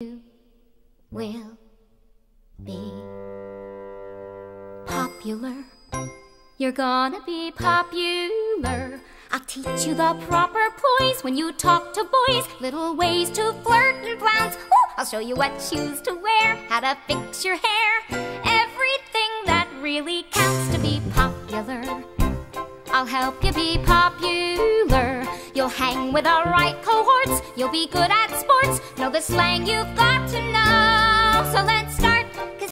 You will be popular. You're gonna be popular. I'll teach you the proper poise when you talk to boys. Little ways to flirt and flounce. Ooh, I'll show you what shoes to wear, how to fix your hair. Everything that really counts to be popular. I'll help you be popular. You'll hang with the right cohorts. You'll be good at sports. Know the slang you've got to know.